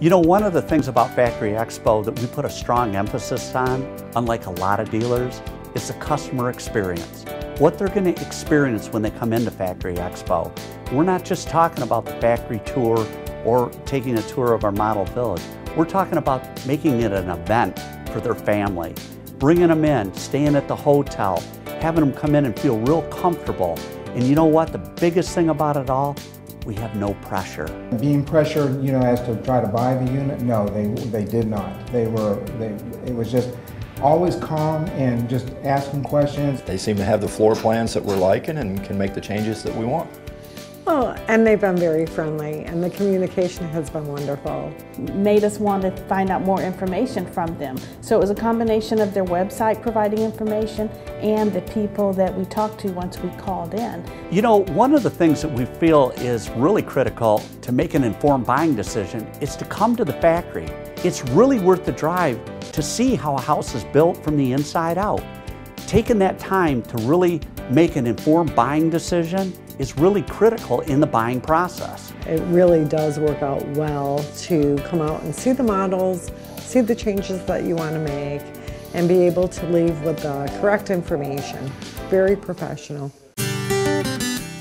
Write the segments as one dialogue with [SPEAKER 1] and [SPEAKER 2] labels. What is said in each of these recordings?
[SPEAKER 1] You know, one of the things about Factory Expo that we put a strong emphasis on, unlike a lot of dealers, is the customer experience. What they're going to experience when they come into Factory Expo. We're not just talking about the factory tour or taking a tour of our model village. We're talking about making it an event for their family, bringing them in, staying at the hotel, having them come in and feel real comfortable. And you know what? The biggest thing about it all we have no pressure.
[SPEAKER 2] Being pressured, you know, as to try to buy the unit, no, they, they did not. They were, they, it was just always calm and just asking questions.
[SPEAKER 3] They seem to have the floor plans that we're liking and can make the changes that we want.
[SPEAKER 4] Well, and they've been very friendly, and the communication has been wonderful.
[SPEAKER 5] Made us want to find out more information from them. So it was a combination of their website providing information and the people that we talked to once we called in.
[SPEAKER 1] You know, one of the things that we feel is really critical to make an informed buying decision is to come to the factory. It's really worth the drive to see how a house is built from the inside out. Taking that time to really make an informed buying decision is really critical in the buying process.
[SPEAKER 4] It really does work out well to come out and see the models, see the changes that you want to make, and be able to leave with the correct information. Very professional.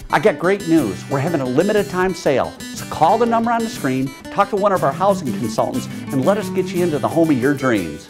[SPEAKER 1] I got great news. We're having a limited time sale. So call the number on the screen, talk to one of our housing consultants, and let us get you into the home of your dreams.